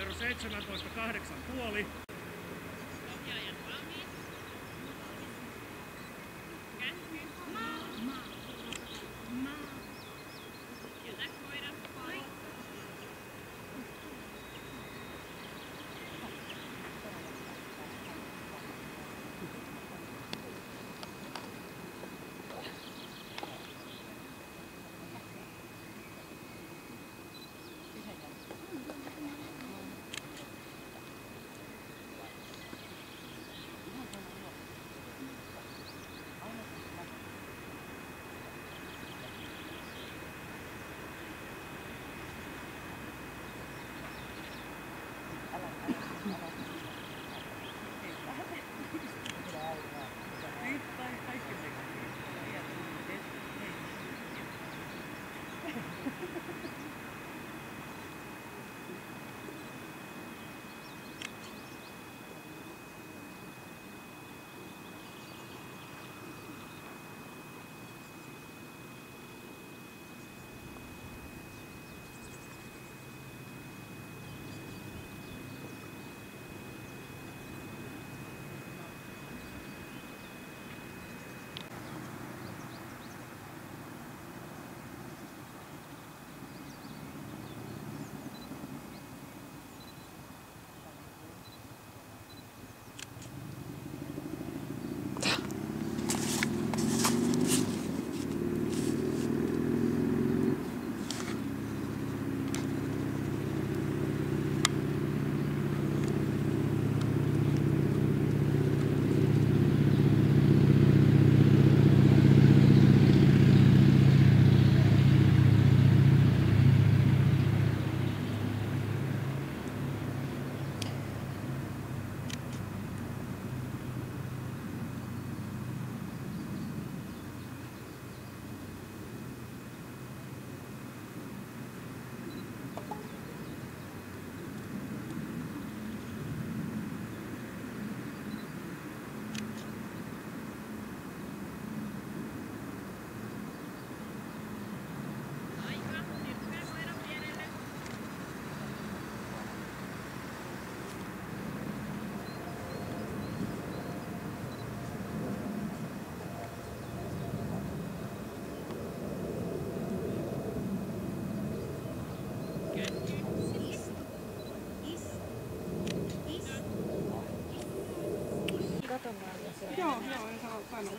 numero 17, 8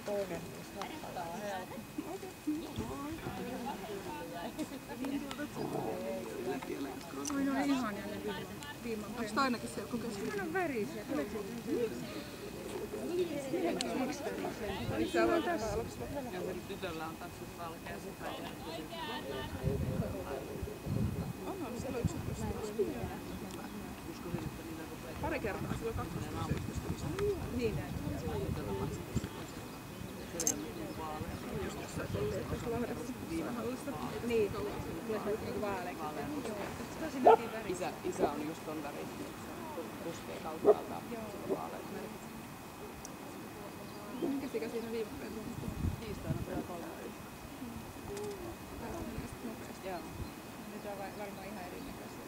toinen no viiman Onko tää ainakin siellä kun keskellä? Ne on värisiä. Miksi on tässä? tytöllä on tanssit valkea se On, on siellä yksi Pari kertaa silloin 2017. Niin, näin. Niin, niinku. Isä, isä on just ton väri. Puskee kauttaalta. Minkä sikä siinä viime? Tiistaina tulee kolme. Joo. Nyt on va- varmaan ihan erinäköisiä.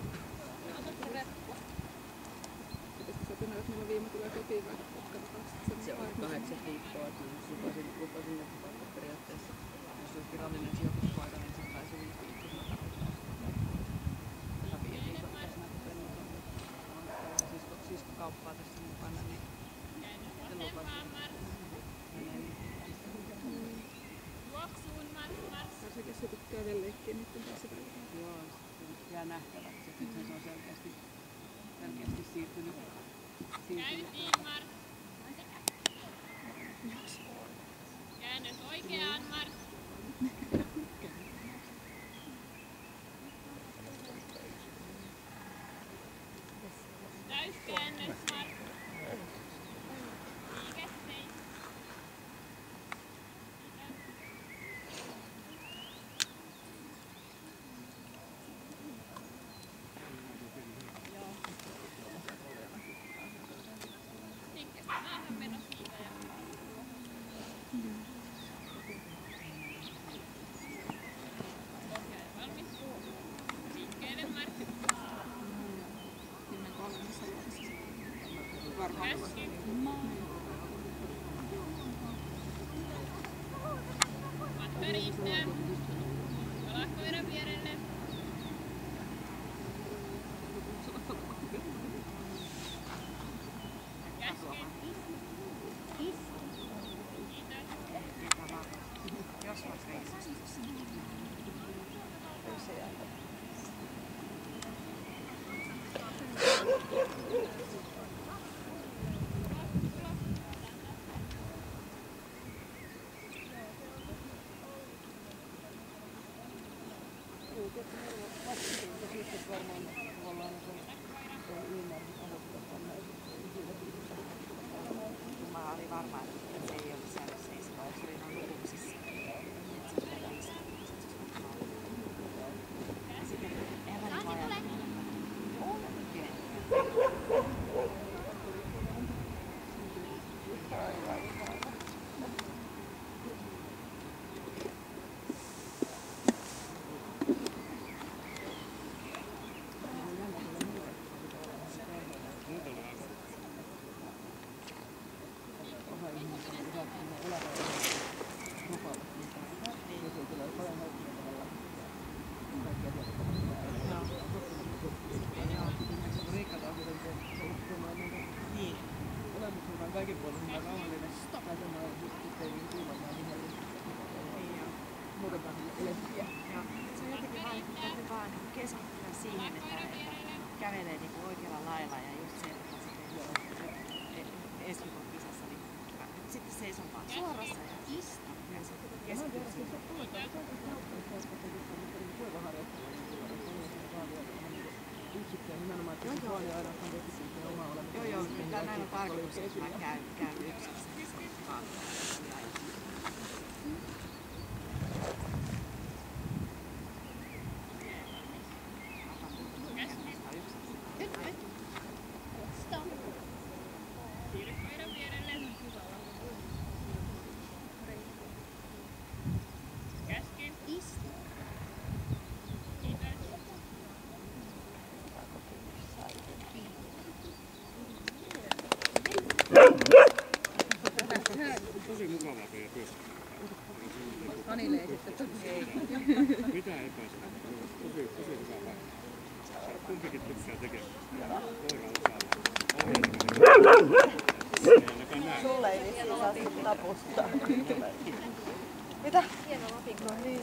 Pitäisikö sopinut, että meillä viime tulee kotiin vai Se on kahdeksan viikkoa, että lupasin, lupasin että jos olisi virallinen sijoituspaikka, niin sen saisi viisi viikkoa. Tähän viiden viikon pitäisi näyttää, niin on sisko, sisko kauppaa tässä mukana, niin sitten lupasin. Menee. Varsinkin se tykkää vielä leikkiä niiden kanssa. Joo, se jää nähtäväksi, että se on selkeästi, selkeästi siirtynyt. siirtynyt. Käännös oikeaan, mars. nice guy. Mä olin varma, että se ei ollut siellä seisova, se oli noin nukuksissa. Sitten se oli Ja sitten Evelin vaan Oikein. Niin. Kaikin puolin hyvä rauhallinen. Semmoinen, että ei niin kuivataan niin Niin joo. muutetaan sille elettiä. Joo. Se on jotenkin vaan, täytyy vaan niin keskittyä siihen, että, että kävelee niin kuin oikealla lailla ja just se, että sitten e- ensi viikon kisassa, niin sitten seison vaan suorassa ja istun ja sitten keskittyy siihen. Joo, joo, kyllä tarkoitus, että mä käyn, käyn yksin sen Anille ei sitten tosi. Mitä epäilystä? Tosi, tosi hyvä paikka. Kumpikin tykkää tekemään. Koira osaa. Sulle ei vissi saa taputtaa. Mitä? No niin.